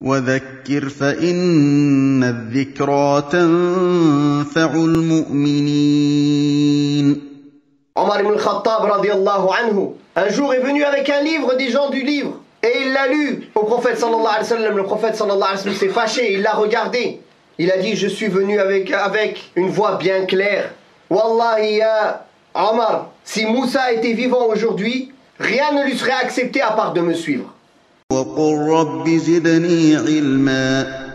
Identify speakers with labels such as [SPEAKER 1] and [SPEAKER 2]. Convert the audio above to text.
[SPEAKER 1] وذكر فإن الذكرى تنفع المؤمنين
[SPEAKER 2] Omar ibn al-Khattab radiallahu anhu, un jour est venu avec un livre des gens du livre et il l'a lu au prophète sallallahu alayhi wa sallam. Le prophète sallallahu alayhi wa sallam s'est fâché, il l'a regardé. Il a dit Je suis venu avec, avec une voix bien claire. Wallahi ya Omar, si Moussa était vivant aujourd'hui, rien ne lui serait accepté à part de me suivre.
[SPEAKER 1] وقل رب زدني علما